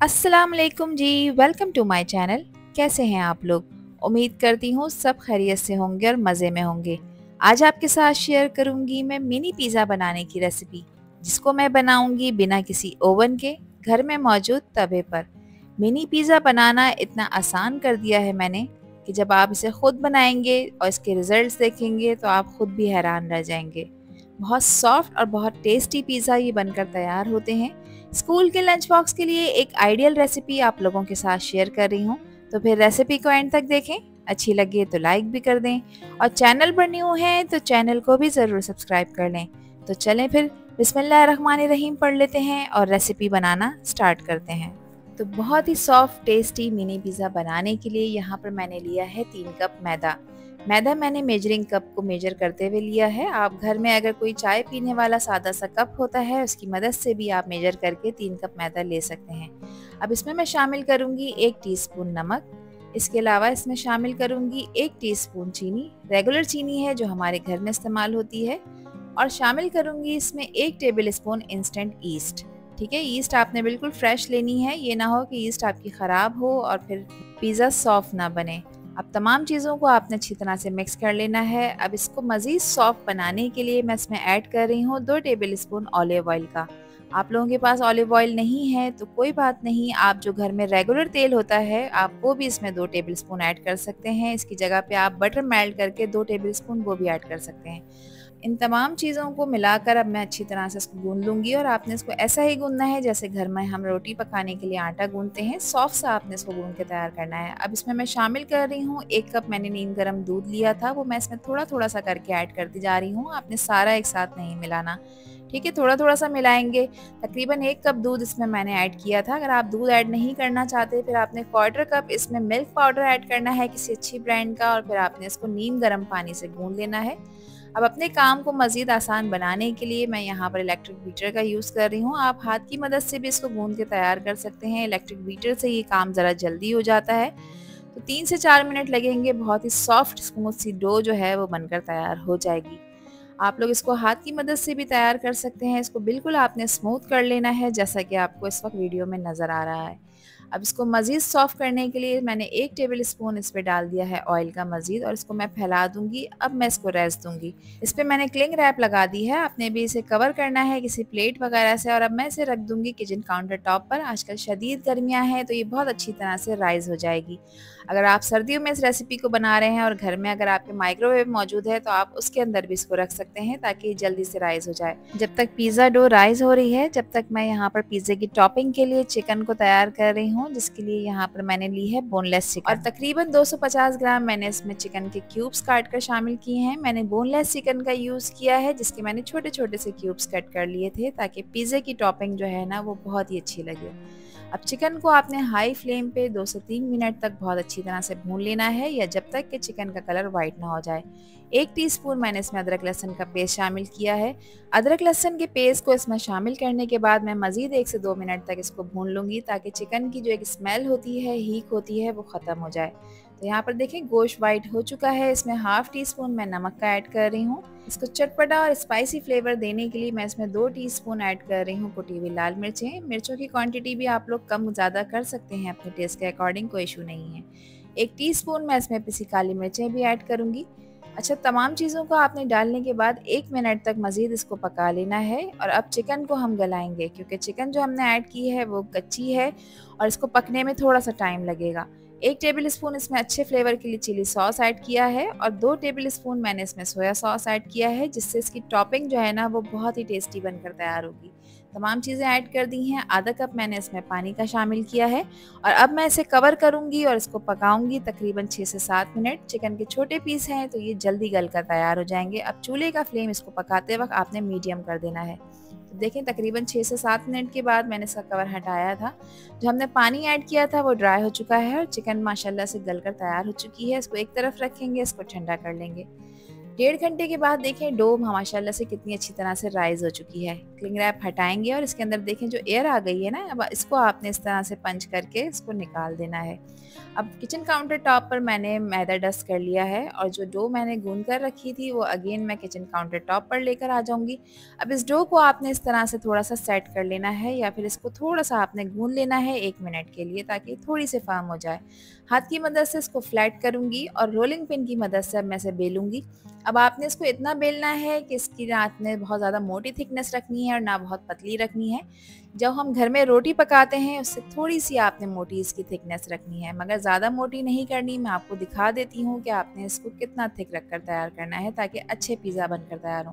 अस्सलाम वालेकुम जी वेलकम टू माय चैनल कैसे हैं आप लोग? उम्मीद करती हूँ सब खैरियत से होंगे और मज़े में होंगे। आज आपके साथ शेयर करूँगी मैं मिनी पिज़्ज़ा बनाने की रेसिपी जिसको मैं बनाऊँगी बिना किसी ओवन के, घर में मौजूद तवे पर। मिनी पिज़्ज़ा बनाना इतना आसान कर दिया है मैंने कि जब आप इसे ख़ुद बनाएँगे और इसके रिज़ल्ट देखेंगे तो आप ख़ुद भी हैरान रह जाएँगे। बहुत सॉफ्ट और बहुत टेस्टी पिज़्ज़ा ये बनकर तैयार होते हैं। स्कूल के लंच बॉक्स के लिए एक आइडियल रेसिपी आप लोगों के साथ शेयर कर रही हूँ। तो फिर रेसिपी को एंड तक देखें। अच्छी लगे तो लाइक भी कर दें। और चैनल पर न्यू हैं तो चैनल को भी ज़रूर सब्सक्राइब कर लें। तो चलें फिर रहीम पढ़ लेते हैं और रेसिपी बनाना स्टार्ट करते हैं। तो बहुत ही सॉफ्ट टेस्टी मिनी पिज़्ज़ा बनाने के लिए यहाँ पर मैंने लिया है तीन कप मैदा। मैदा मैंने मेजरिंग कप को मेजर करते हुए लिया है। आप घर में अगर कोई चाय पीने वाला सादा सा कप होता है, उसकी मदद से भी आप मेजर करके तीन कप मैदा ले सकते हैं। अब इसमें मैं शामिल करूँगी एक टीस्पून नमक। इसके अलावा इसमें शामिल करूँगी एक टीस्पून चीनी। रेगुलर चीनी है जो हमारे घर में इस्तेमाल होती है। और शामिल करूँगी इसमें एक टेबल स्पून इंस्टेंट ईस्ट ठीक है ईस्ट आपने बिल्कुल फ्रेश लेनी है। ये ना हो कि ईस्ट आपकी ख़राब हो और फिर पिज़्ज़ा सॉफ्ट ना बने। अब तमाम चीज़ों को आपने अच्छी तरह से मिक्स कर लेना है। अब इसको मज़ीद सॉफ्ट बनाने के लिए मैं इसमें ऐड कर रही हूँ दो टेबल स्पून ऑलिव ऑयल का। आप लोगों के पास ऑलिव ऑयल नहीं है तो कोई बात नहीं, आप जो घर में रेगुलर तेल होता है, आप वो भी इसमें दो टेबल स्पून ऐड कर सकते हैं। इसकी जगह पे आप बटर मेल्ट करके दो टेबल स्पून वो भी ऐड कर सकते हैं। इन तमाम चीज़ों को मिलाकर अब मैं अच्छी तरह से इसको गूंद लूँगी और आपने इसको ऐसा ही गूंदना है जैसे घर में हम रोटी पकाने के लिए आटा गूंदते हैं, सॉफ्ट सा आपने इसको गूंद के तैयार करना है। अब इसमें मैं शामिल कर रही हूँ, एक कप मैंने नीम गर्म दूध लिया था, वो मैं इसमें थोड़ा थोड़ा सा करके ऐड करती जा रही हूँ, आपने सारा एक साथ नहीं मिलाना। ठीक है थोड़ा थोड़ा सा मिलाएँगे, तकरीबन एक कप दूध इसमें मैंने ऐड किया था, अगर आप दूध ऐड नहीं करना चाहते, फिर आपने क्वार्टर कप इसमें मिल्क पाउडर ऐड करना है किसी अच्छी ब्रांड का और फिर आपने इसको नीम गर्म पानी से गूंद लेना है। अब अपने काम को मज़ीद आसान बनाने के लिए मैं यहाँ पर इलेक्ट्रिक बीटर का यूज़ कर रही हूँ। आप हाथ की मदद से भी इसको गूंद के तैयार कर सकते हैं। इलेक्ट्रिक बीटर से ये काम ज़रा जल्दी हो जाता है। तो तीन से चार मिनट लगेंगे, बहुत ही सॉफ्ट स्मूथ सी डो जो है वो बनकर तैयार हो जाएगी। आप लोग इसको हाथ की मदद से भी तैयार कर सकते हैं। इसको बिल्कुल आपने स्मूथ कर लेना है, जैसा कि आपको इस वक्त वीडियो में नज़र आ रहा है। अब इसको मज़ीद सॉफ्ट करने के लिए मैंने एक टेबल स्पून इस पर डाल दिया है ऑयल का मज़ीद और इसको मैं फैला दूँगी। अब मैं इसको रेस्ट दूँगी। इस पर मैंने क्लिंग रैप लगा दी है। आपने भी इसे कवर करना है किसी प्लेट वगैरह से और अब मैं इसे रख दूँगी किचन काउंटर टॉप पर। आजकल शदीद गर्मियाँ हैं तो ये बहुत अच्छी तरह से राइज हो जाएगी। अगर आप सर्दियों में इस रेसिपी को बना रहे हैं और घर में अगर आपके माइक्रोवेव मौजूद है तो आप उसके अंदर भी इसको रख सकते हैं ताकि जल्दी से राइज हो जाए। जब तक पिज़्ज़ा डो राइज हो रही है, जब तक मैं यहाँ पर पिज़्ज़े की टॉपिंग के लिए चिकन को तैयार कर रही हूँ, जिसके लिए यहाँ पर मैंने ली है बोनलेस चिकन और तकरीबन 250 ग्राम मैंने इसमें चिकन के क्यूब्स काट कर शामिल किए हैं। मैंने बोनलेस चिकन का यूज़ किया है, जिसके मैंने छोटे छोटे से क्यूब्स कट कर लिए थे, ताकि पिज़्ज़े की टॉपिंग जो है ना, वो बहुत ही अच्छी लगे। अब चिकन को आपने हाई फ्लेम पे दो से तीन मिनट तक बहुत अच्छी तरह से भून लेना है या जब तक कि चिकन का कलर वाइट ना हो जाए। एक टीस्पून मैंने इसमें अदरक लहसन का पेस्ट शामिल किया है। अदरक लहसन के पेस्ट को इसमें शामिल करने के बाद मैं मज़ीद एक से दो मिनट तक इसको भून लूँगी ताकि चिकन की जो एक स्मेल होती है हीक होती है, वो ख़त्म हो जाए। तो यहाँ पर देखें गोश्त वाइट हो चुका है। इसमें हाफ़ टी स्पून मैं नमक का ऐड कर रही हूँ। इसको चटपटा और स्पाइसी फ्लेवर देने के लिए मैं इसमें दो टीस्पून ऐड कर रही हूँ कुटी हुई लाल मिर्चें। मिर्चों की क्वांटिटी भी आप लोग कम ज़्यादा कर सकते हैं, अपने टेस्ट के अकॉर्डिंग कोई इशू नहीं है। एक टीस्पून मैं इसमें पिसी काली मिर्चें भी ऐड करूँगी। अच्छा तमाम चीज़ों को आपने डालने के बाद एक मिनट तक मज़ीद इसको पका लेना है और अब चिकन को हम गलाएँगे, क्योंकि चिकन जो हमने ऐड की है वो कच्ची है और इसको पकने में थोड़ा सा टाइम लगेगा। एक टेबल स्पून इसमें अच्छे फ्लेवर के लिए चिली सॉस ऐड किया है और दो टेबल स्पून मैंने इसमें सोया सॉस ऐड किया है, जिससे इसकी टॉपिंग जो है ना, वो बहुत ही टेस्टी बनकर तैयार होगी। तमाम चीज़ें ऐड कर दी हैं। आधा कप मैंने इसमें पानी का शामिल किया है और अब मैं इसे कवर करूँगी और इसको पकाऊँगी तकरीबन छः से सात मिनट। चिकन के छोटे पीस हैं तो ये जल्दी गल कर तैयार हो जाएँगे। अब चूल्हे का फ्लेम इसको पकाते वक्त आपने मीडियम कर देना है। तो देखें, तकरीबन छः से सात मिनट के बाद मैंने इसका कवर हटाया था। जो हमने पानी ऐड किया था, वो ड्राई हो चुका है और चिकन माशाल्लाह से गल कर तैयार हो चुकी है। इसको एक तरफ़ रखेंगे, इसको ठंडा कर लेंगे। डेढ़ घंटे के बाद देखें डो माशाल्लाह से कितनी अच्छी तरह से राइज हो चुकी है। क्लिंग रैप हटाएँगे और इसके अंदर देखें, जो एयर आ गई है ना, अब इसको आपने इस तरह से पंच करके इसको निकाल देना है। अब किचन काउंटर टॉप पर मैंने मैदा डस्ट कर लिया है और जो डो मैंने गूंद कर रखी थी, वो अगेन मैं किचन काउंटर टॉप पर लेकर आ जाऊँगी। अब इस डो को आपने इस तरह से थोड़ा सा सेट कर लेना है या फिर इसको थोड़ा सा आपने गूंद लेना है एक मिनट के लिए, ताकि थोड़ी सी फार्म हो जाए। हाथ की मदद से इसको फ्लैट करूँगी और रोलिंग पिन की मदद से मैं इसे बेलूँगी। अब आपने इसको इतना बेलना है कि इसकी ना आपने बहुत ज़्यादा मोटी थिकनेस रखनी है और ना बहुत पतली रखनी है। जब हम घर में रोटी पकाते हैं, उससे थोड़ी सी आपने मोटी इसकी थिकनेस रखनी है। मगर ज़्यादा मोटी नहीं करनी, मैं आपको दिखा देती हूँ कि आपने इसको कितना थिक रख कर तैयार करना है ताकि अच्छे पिज़्ज़ा बनकर तैयार हो।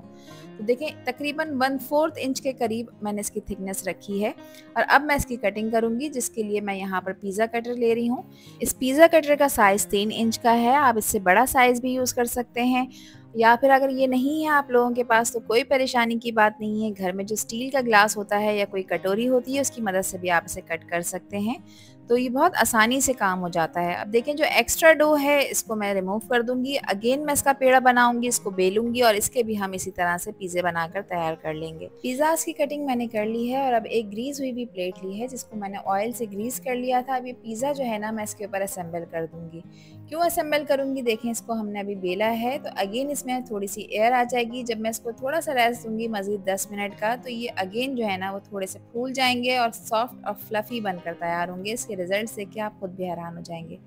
तो देखें तकरीबन वन फोर्थ इंच के करीब मैंने इसकी थिकनेस रखी है और अब मैं इसकी कटिंग करूँगी, जिसके लिए मैं यहाँ पर पिज़्ज़ा कटर ले रही हूँ। इस पिज़्ज़ा कटर का साइज़ तीन इंच का है, आप इससे बड़ा साइज़ भी यूज़ कर सकते हैं या फिर अगर ये नहीं है आप लोगों के पास तो कोई परेशानी की बात नहीं है। घर में जो स्टील का ग्लास होता है या कोई कटोरी होती है, उसकी मदद से भी आप इसे कट कर सकते हैं। तो ये बहुत आसानी से काम हो जाता है। अब देखें, जो एक्स्ट्रा डो है, इसको मैं रिमूव कर दूँगी। अगेन मैं इसका पेड़ा बनाऊँगी, इसको बेलूँगी और इसके भी हम इसी तरह से पिज़्ज़े बनाकर तैयार कर लेंगे। पिज़्ज़ाज की कटिंग मैंने कर ली है और अब एक ग्रीस हुई भी प्लेट ली है, जिसको मैंने ऑयल से ग्रीस कर लिया था। अब ये पिज़्ज़ा जो है ना, मैं इसके ऊपर असेंबल कर दूँगी। क्यों असेंबल करूँगी? देखें, इसको हमने अभी बेला है तो अगेन इसमें थोड़ी सी एयर आ जाएगी। जब मैं इसको थोड़ा सा रेस्ट दूँगी, मज़ीद दस मिनट का तो ये अगेन जो है ना, वो थोड़े से फूल जाएँगे और सॉफ्ट और फ्लफ़ी बनकर तैयार होंगे। इसके रिज़ल्ट से कि आप खुद भी हैरान हो जाएँगे।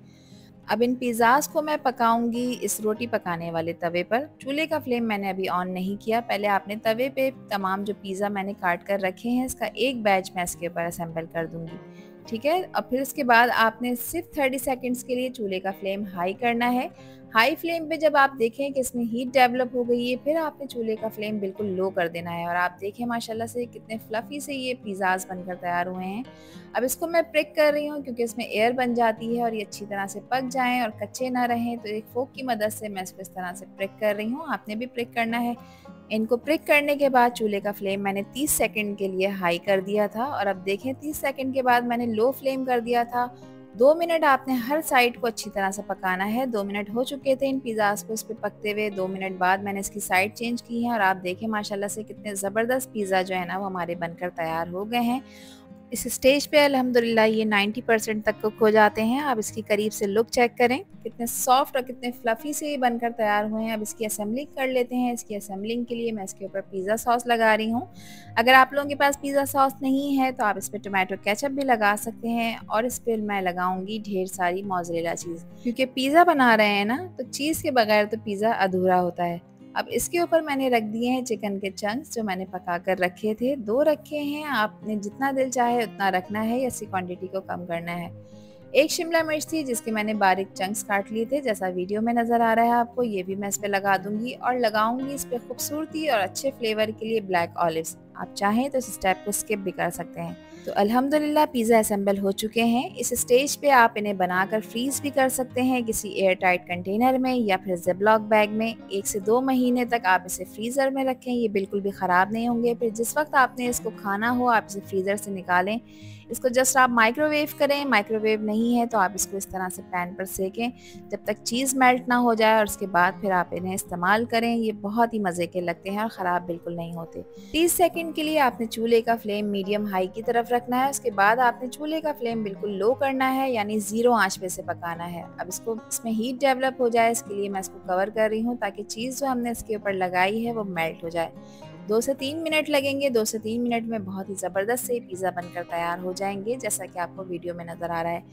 अब इन पिज़्ज़ाज को मैं पकाऊँगी इस रोटी पकाने वाले तवे पर। चूल्हे का फ्लेम मैंने अभी ऑन नहीं किया। पहले आपने तवे पे तमाम जो पिज़्ज़ा मैंने काट कर रखे हैं, इसका एक बैच मैं इसके ऊपर असेंबल कर दूँगी। ठीक है? अब फिर उसके बाद आपने सिर्फ़ थर्टी सेकेंड्स के लिए चूल्हे का फ्लेम हाई करना है। हाई फ्लेम पे जब आप देखें कि इसमें हीट डेवलप हो गई है, फिर आपने चूल्हे का फ्लेम बिल्कुल लो कर देना है। और आप देखें, माशाल्लाह से कितने फ्लफ़ी से ये पिज़्ज़ाज बनकर तैयार हुए हैं। अब इसको मैं प्रिक कर रही हूँ क्योंकि इसमें एयर बन जाती है और ये अच्छी तरह से पक जाएँ और कच्चे ना रहें। तो एक फोक की मदद से मैं इसको इस तरह से प्रिक कर रही हूँ। आपने भी प्रिक करना है। इनको प्रिक करने के बाद चूल्हे का फ्लेम मैंने 30 सेकंड के लिए हाई कर दिया था और अब देखें 30 सेकंड के बाद मैंने लो फ्लेम कर दिया था। दो मिनट आपने हर साइड को अच्छी तरह से पकाना है। दो मिनट हो चुके थे इन पिज़्ज़ाज को इस पर पकते हुए। दो मिनट बाद मैंने इसकी साइड चेंज की है और आप देखें, माशाल्लाह से कितने ज़बरदस्त पिज़्ज़ा जो है ना, वो हमारे बनकर तैयार हो गए हैं। इस स्टेज पे अल्हम्दुलिल्लाह ये 90 परसेंट तक कुक हो जाते हैं। आप इसकी करीब से लुक चेक करें। कितने सॉफ्ट और कितने फ्लफ़ी से ये बनकर तैयार हुए हैं। अब इसकी असेंबलिंग कर लेते हैं। इसकी असेंबलिंग के लिए मैं इसके ऊपर पिज़्ज़ा सॉस लगा रही हूँ। अगर आप लोगों के पास पिज़्ज़ा सॉस नहीं है तो आप इस पर टोमेटो केचप भी लगा सकते हैं और इस पर मैं लगाऊँगी ढेर सारी मोजरेला चीज़। क्योंकि पिज़्ज़ा बना रहे हैं ना तो चीज़ के बगैर तो पिज़्ज़ा अधूरा होता है। अब इसके ऊपर मैंने रख दिए हैं चिकन के चंक्स जो मैंने पका कर रखे थे। दो रखे हैं, आपने जितना दिल चाहे उतना रखना है या इसी क्वांटिटी को कम करना है। एक शिमला मिर्च थी जिसके मैंने बारीक चंक्स काट लिए थे, जैसा वीडियो में नज़र आ रहा है आपको, ये भी मैं इस पर लगा दूँगी और लगाऊँगी इस पर खूबसूरती और अच्छे फ्लेवर के लिए ब्लैक ऑलिव्स आप चाहें तो इस स्टेप को स्किप भी कर सकते हैं। तो अल्हम्दुलिल्लाह, पिज़्ज़ा असम्बल हो चुके हैं। इस स्टेज पे आप इन्हें बनाकर फ्रीज़ भी कर सकते हैं किसी एयर टाइट कंटेनर में या फिर जेबलॉक बैग में। एक से दो महीने तक आप इसे फ्रीज़र में रखें, ये बिल्कुल भी ख़राब नहीं होंगे। फिर जिस वक्त आपने इसको खाना हो, आप इसे फ्रीज़र से निकालें। इसको जस्ट आप माइक्रोवेव करें माइक्रोवेव नहीं है तो आप इसको इस तरह से पैन पर सेकें। जब तक चीज़ मेल्ट ना हो जाए और उसके बाद फिर आप इन्हें इस्तेमाल करें, ये बहुत ही मज़े के लगते हैं और ख़राब बिल्कुल नहीं होते। तीस सेकेंड के लिए आपने चूल्हे का फ्लेम मीडियम हाई की तरफ़ रखना है, उसके बाद आपने चूल्हे का फ्लेम बिल्कुल लो करना है, यानी ज़ीरो आँच पे से पकाना है। अब इसको, इसमें हीट डेवलप हो जाए, इसके लिए मैं इसको कवर कर रही हूँ ताकि चीज़ जो हमने इसके ऊपर लगाई है वो मेल्ट हो जाए। दो से तीन मिनट लगेंगे, दो से तीन मिनट में बहुत ही ज़बरदस्त से पिज़्ज़ा बनकर तैयार हो जाएँगे, जैसा कि आपको वीडियो में नज़र आ रहा है।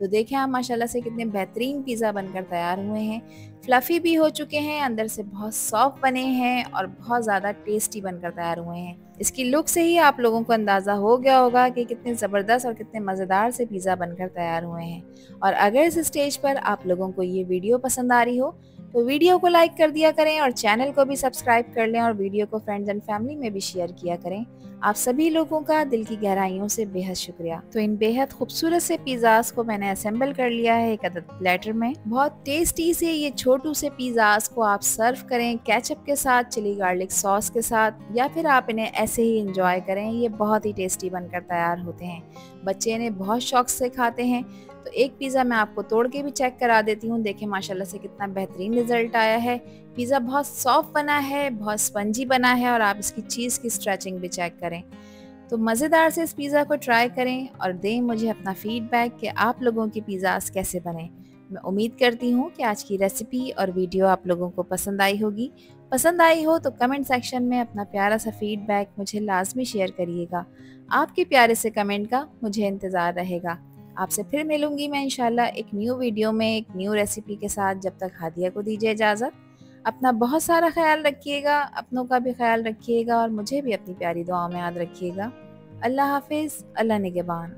तो देखें आप, माशाल्लाह से कितने बेहतरीन पिज़्ज़ा बनकर तैयार हुए हैं। फ्लफ़ी भी हो चुके हैं, अंदर से बहुत सॉफ्ट बने हैं और बहुत ज़्यादा टेस्टी बनकर तैयार हुए हैं। इसकी लुक से ही आप लोगों को अंदाज़ा हो गया होगा कि कितने ज़बरदस्त और कितने मज़ेदार से पिज़्ज़ा बनकर तैयार हुए हैं। और अगर इस स्टेज पर आप लोगों को ये वीडियो पसंद आ रही हो तो वीडियो को लाइक कर दिया करें और चैनल को भी सब्सक्राइब कर लें और वीडियो को फ्रेंड्स एंड फैमिली में भी शेयर किया करें। आप सभी लोगों का दिल की गहराइयों से बेहद शुक्रिया। तो इन बेहद खूबसूरत से पिज़्ज़ाज को मैंने असेंबल कर लिया है एक अदद प्लेटर में। बहुत टेस्टी से ये छोटू से पिज़्ज़ाज को आप सर्व करें केचप के साथ चिली गार्लिक सॉस के साथ, या फिर आप इन्हें ऐसे ही इंजॉय करें, ये बहुत ही टेस्टी बनकर तैयार होते हैं। बच्चे इन्हें बहुत शौक से खाते हैं। तो एक पिज़्ज़ा मैं आपको तोड़ के भी चेक करा देती हूँ। देखें माशाल्लाह से कितना बेहतरीन रिज़ल्ट आया है। पिज़्ज़ा बहुत सॉफ्ट बना है, बहुत स्पंजी बना है और आप इसकी चीज़ की स्ट्रेचिंग भी चेक करें। तो मज़ेदार से इस पिज़्ज़ा को ट्राई करें और दें मुझे अपना फीडबैक कि आप लोगों के पिज़्ज़ास कैसे बने। मैं उम्मीद करती हूँ कि आज की रेसिपी और वीडियो आप लोगों को पसंद आई होगी। पसंद आई हो तो कमेंट सेक्शन में अपना प्यारा सा फीडबैक मुझे लाजमी शेयर करिएगा। आपके प्यारे से कमेंट का मुझे इंतज़ार रहेगा। आपसे फिर मिलूँगी मैं इंशाल्लाह एक न्यू वीडियो में, एक न्यू रेसिपी के साथ। जब तक हादिया को दीजिए इजाज़त। अपना बहुत सारा ख्याल रखिएगा, अपनों का भी ख्याल रखिएगा और मुझे भी अपनी प्यारी दुआ में याद रखिएगा। अल्लाह हाफिज़, अल्लाह निगेबान।